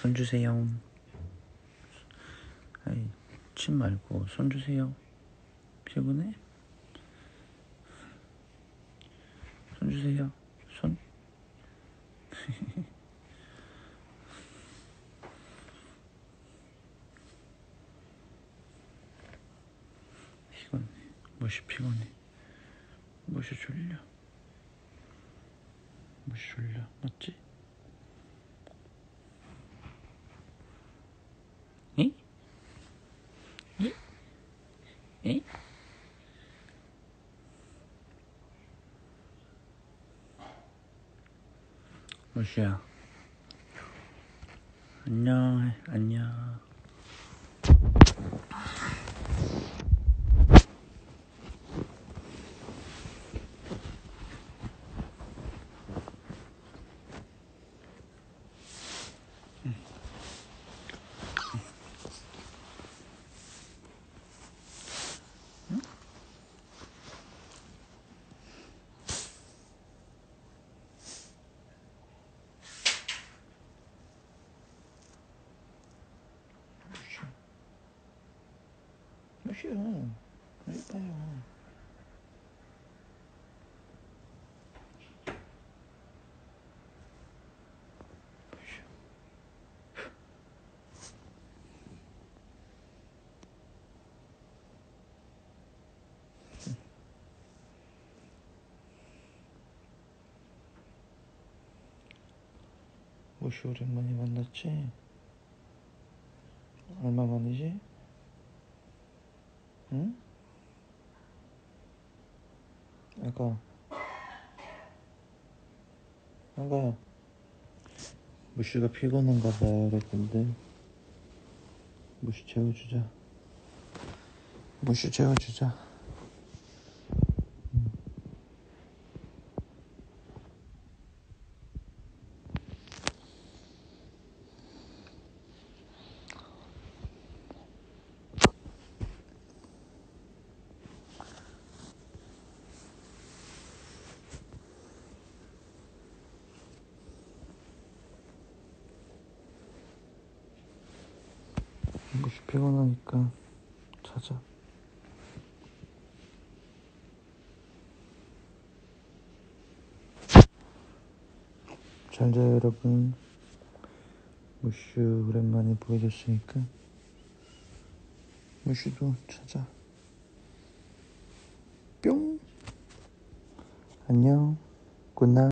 손 주세요. 아이, 침 말고 손 주세요. 피곤해? 손 주세요. 손. 피곤해. 무시 피곤해. 무시 졸려. 무시 졸려. 맞지? 응? 응? 응? 무시야. 안녕. 안녕. 무시야. 여기 봐요. 무시야. 무시 오랜만에 만났지? 얼마 만이지? 응? 아가 아가 무시가 피곤한가 봐 그랬던데 무시 재워주자 무시 재워주자 9시 피곤하니까 자자. 잘 자요 여러분. 무슈 오랜만에 보여줬으니까 무슈도 찾아. 뿅! 안녕. 굿나